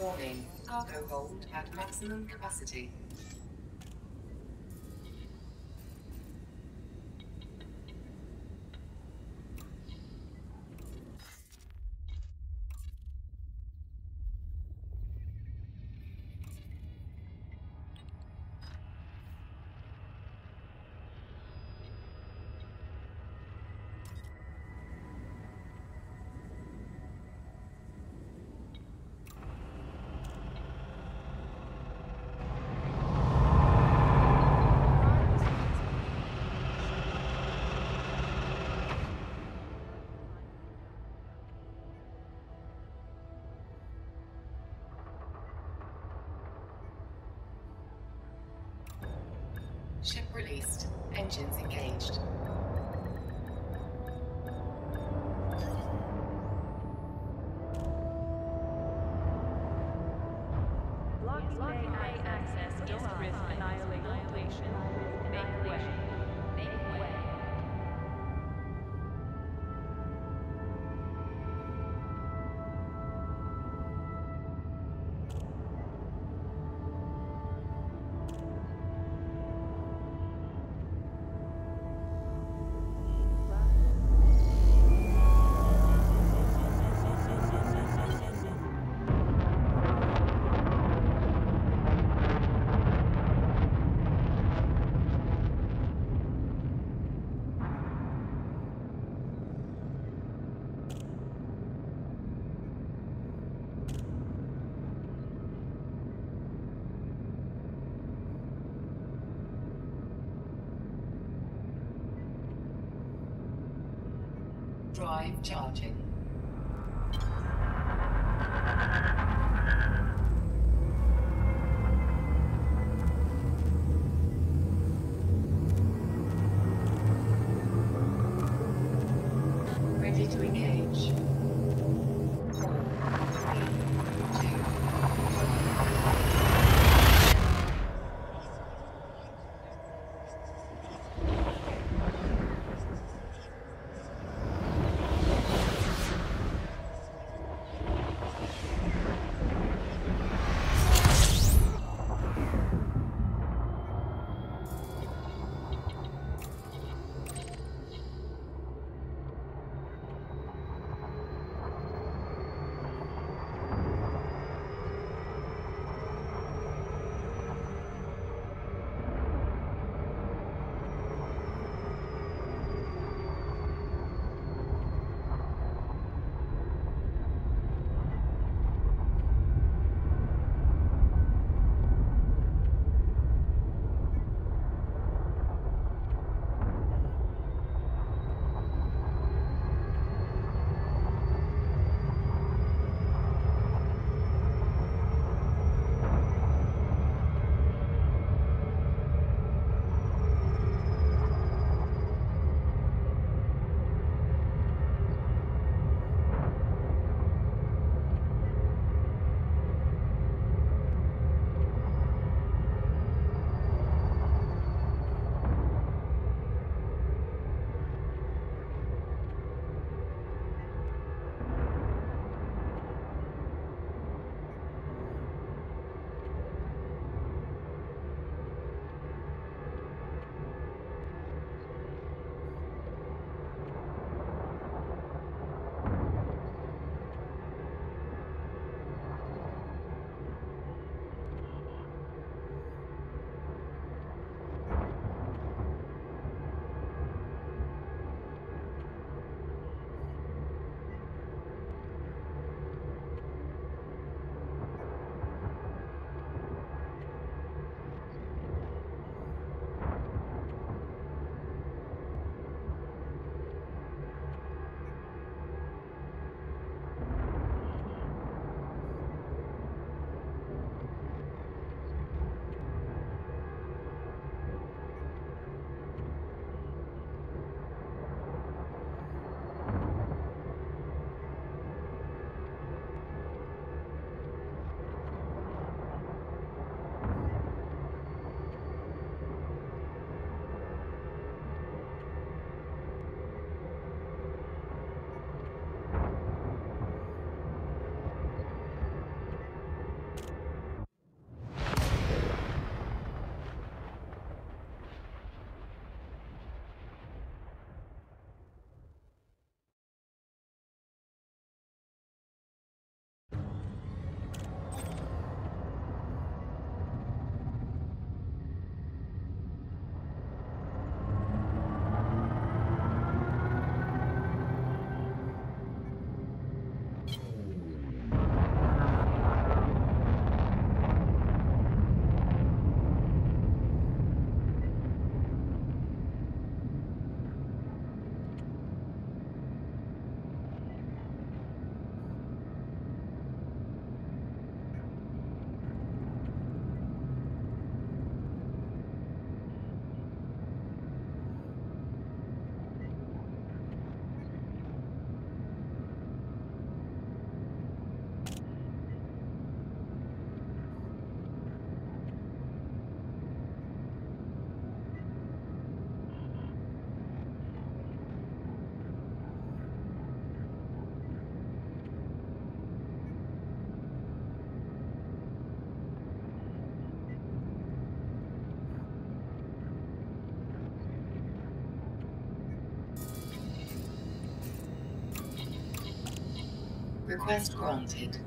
Warning, cargo hold at maximum capacity. Engines engaged. Blocking Bay access. East Rift annihilation. Make way. Drive charging. Request granted.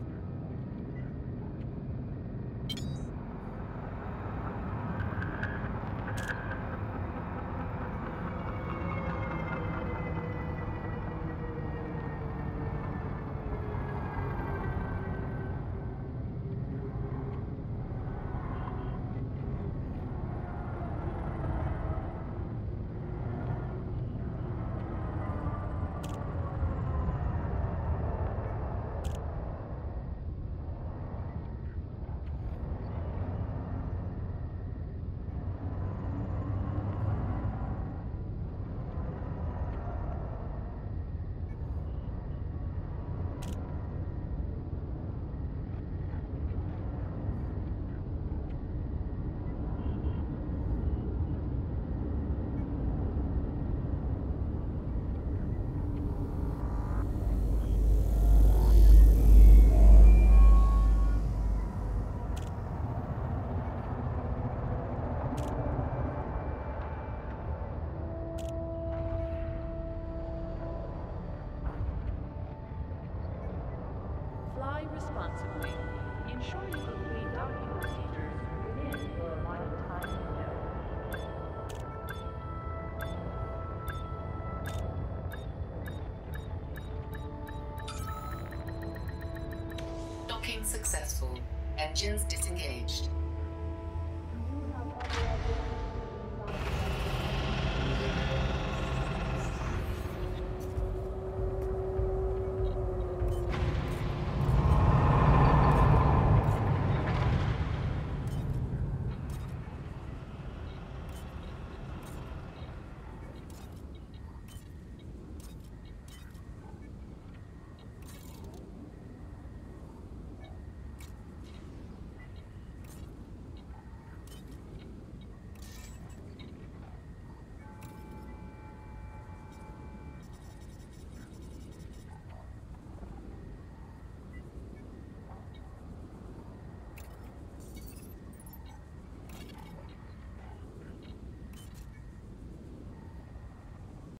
Successful. Engines disengaged.